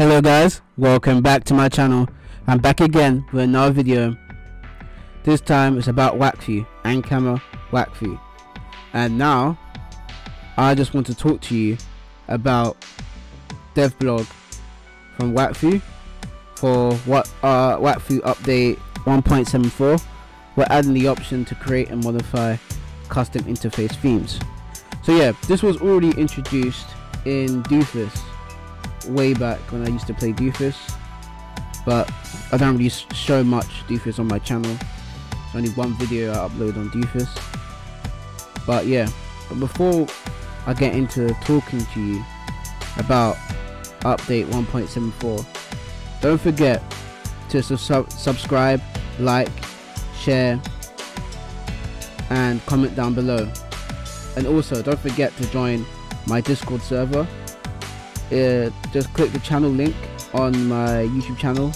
Hello guys, welcome back to my channel. I'm back again with another video. This time it's about Wakfu and Ankama Wakfu. And now I just want to talk to you about devblog from Wakfu for what uh Wakfu update 1.74 we're adding the option to create and modify custom interface themes. So yeah, this was already introduced in Dofus way back when I used to play Dofus, but I don't really show much Dofus on my channel. It's only one video I upload on Dofus. But yeah, but before I get into talking to you about update 1.74, don't forget to su subscribe, like, share, and comment down below. And also, don't forget to join my Discord server uh, just click the channel link on my YouTube channel,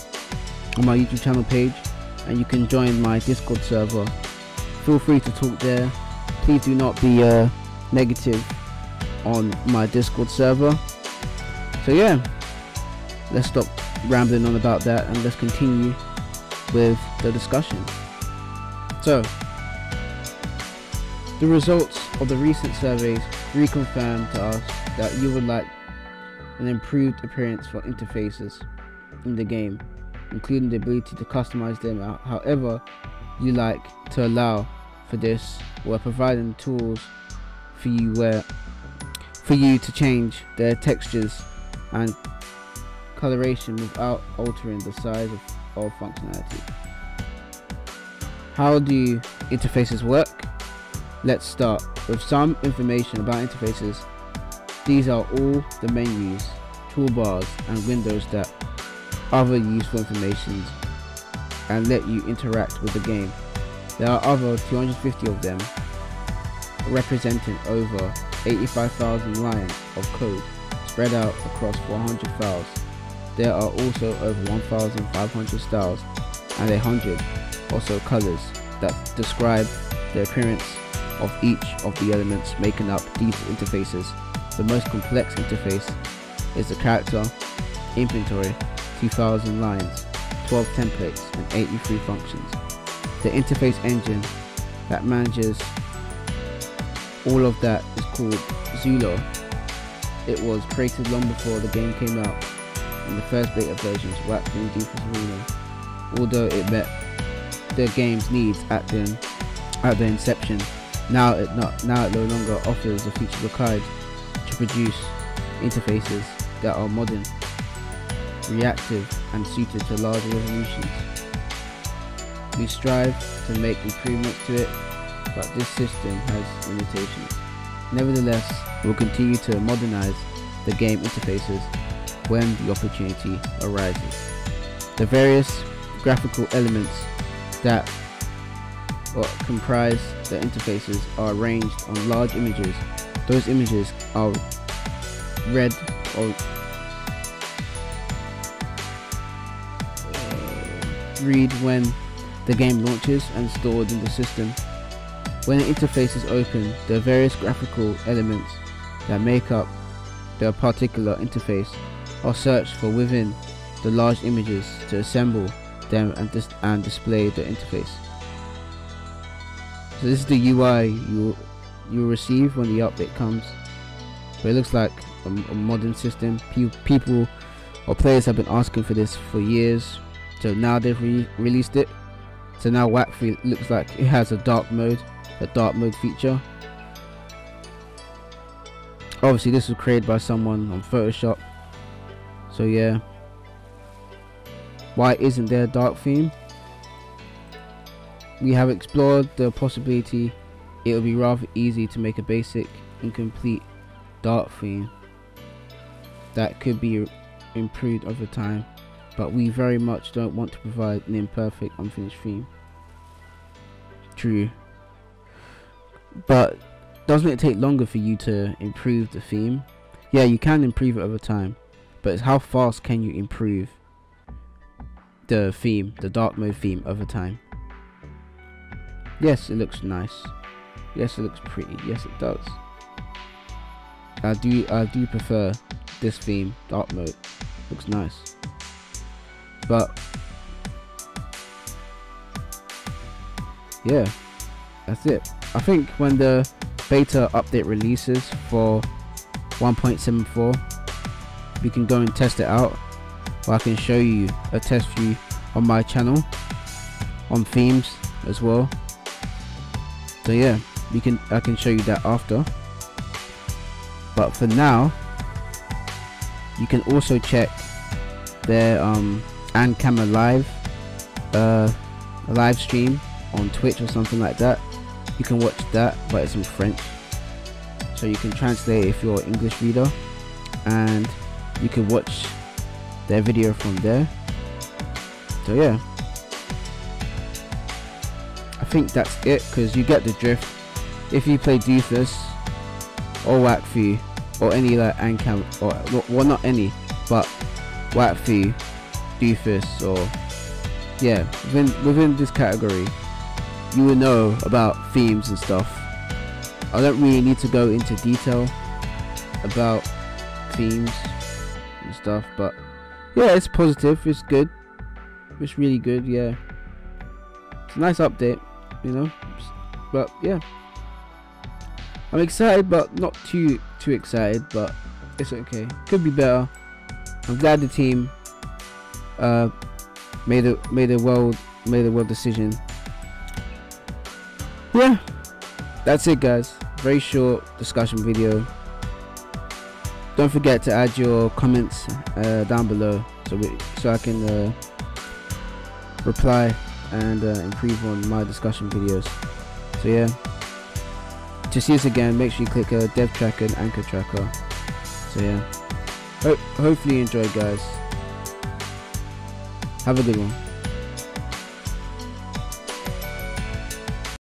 on my YouTube channel page, and you can join my Discord server. Feel free to talk there. Please do not be uh, negative on my Discord server. So yeah, let's stop rambling on about that and let's continue with the discussion. So, the results of the recent surveys reconfirmed to us that you would like an improved appearance for interfaces in the game, including the ability to customize them however you like to allow for this. We're providing tools for you where for you to change their textures and coloration without altering the size of, of functionality. How do interfaces work? Let's start with some information about interfaces these are all the menus, toolbars and windows that other useful information and let you interact with the game. There are over 250 of them representing over 85,000 lines of code spread out across 400 files. There are also over 1,500 styles and 100 also colors that describe the appearance of each of the elements making up these interfaces. The most complex interface is the character inventory, 2000 lines, 12 templates and 83 functions. The interface engine that manages all of that is called Xulor. It was created long before the game came out in the first beta versions of Wakfu Dofus Arena, although it met the game's needs at the, at the inception. Now it not now it no longer offers a feature required to produce interfaces that are modern, reactive and suited to larger resolutions. We strive to make improvements to it, but this system has limitations. Nevertheless, we'll continue to modernize the game interfaces when the opportunity arises. The various graphical elements that comprise the interfaces are arranged on large images those images are read or uh, read when the game launches and stored in the system. When the interface is open, the various graphical elements that make up the particular interface are searched for within the large images to assemble them and, dis and display the interface. So this is the UI you you'll receive when the update comes. But it looks like a, a modern system. people or players have been asking for this for years. So now they've re released it. So now Wakfu looks like it has a dark mode, a dark mode feature. Obviously this was created by someone on Photoshop. So yeah. Why isn't there a dark theme? We have explored the possibility it would be rather easy to make a basic, and complete dark theme that could be improved over time, but we very much don't want to provide an imperfect, unfinished theme. True. But doesn't it take longer for you to improve the theme? Yeah, you can improve it over time, but it's how fast can you improve the theme, the dark mode theme over time? Yes, it looks nice. Yes, it looks pretty. Yes, it does. I do I do prefer this theme, dark mode. looks nice but yeah that's it I think when the beta update releases for 1.74 we can go and test it out or I can show you a test view on my channel on themes as well so yeah we can I can show you that after. But for now you can also check their um Ankama live uh live stream on Twitch or something like that. You can watch that but it's in French. So you can translate if you're an English reader. And you can watch their video from there. So yeah. I think that's it because you get the drift if you play Dofus or Wakfu or any like Ankama or well not any but Wakfu Dofus or yeah within within this category you will know about themes and stuff. I don't really need to go into detail about themes and stuff but yeah it's positive it's good it's really good yeah. It's a nice update you know but yeah I'm excited but not too too excited but it's okay. Could be better. I'm glad the team uh made a made a well made a well decision. Yeah. That's it guys. Very short discussion video. Don't forget to add your comments uh, down below so we, so I can uh, reply and uh, improve on my discussion videos. So yeah to see us again make sure you click uh, dev tracker and anchor tracker. So yeah. Ho hopefully you enjoyed guys. Have a good one